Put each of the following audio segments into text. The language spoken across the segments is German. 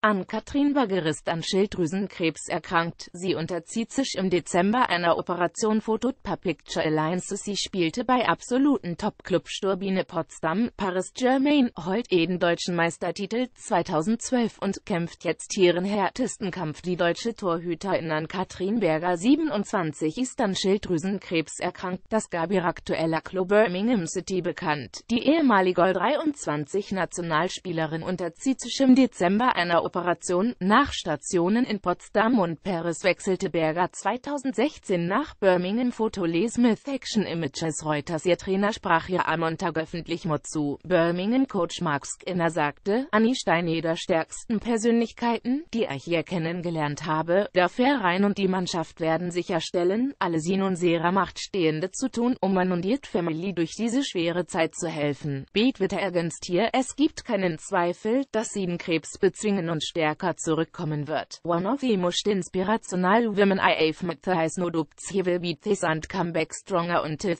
Ann-Kathrin Bergerist an Schilddrüsenkrebs erkrankt. Sie unterzieht sich im Dezember einer Operation Phototpa Picture Alliance. Sie spielte bei absoluten Top-Club Sturbine Potsdam, Paris Germain, Holt Eden Deutschen Meistertitel 2012 und kämpft jetzt ihren härtesten Kampf. Die deutsche Torhüterin Ann-Kathrin Berger 27 ist an Schilddrüsenkrebs erkrankt. Das gab ihr aktueller Club Birmingham City bekannt. Die ehemalige 23 Nationalspielerin unterzieht sich im Dezember einer Operation. Nach Stationen in Potsdam und Paris wechselte Berger 2016 nach Birmingham Fotoles Smith Action Images Reuters. Ihr Trainer sprach ihr am Montag öffentlich Mut zu. Birmingham-Coach Mark Skinner sagte, Annie Steine der stärksten Persönlichkeiten, die ich hier kennengelernt habe, der Verein und die Mannschaft werden sicherstellen, alles in unserer Macht Stehende zu tun, um Man und Family durch diese schwere Zeit zu helfen. Beat wird ergänzt hier, es gibt keinen Zweifel, dass sie den Krebs bezwingen und und stärker zurückkommen wird. One of the most inspirational women I have met has no doubts he will beat this and come back stronger and the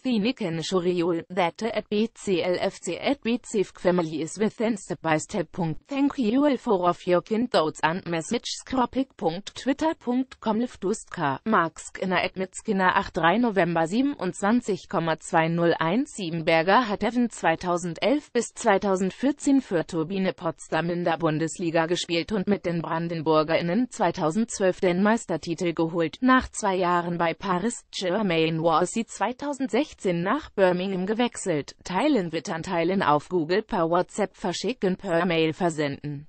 show you that at BCLFC at BCF family is within step by step. Thank you all for of your kind thoughts and messages. Twitter.com Liftustka Mark Skinner at Skinner. 83 November 27,2017 Berger hat Evan 2011 bis 2014 für Turbine Potsdam in der Bundesliga gespielt gespielt und mit den BrandenburgerInnen 2012 den Meistertitel geholt. Nach zwei Jahren bei Paris Germain war sie 2016 nach Birmingham gewechselt. Teilen Wittern teilen auf Google per WhatsApp verschicken per Mail versenden.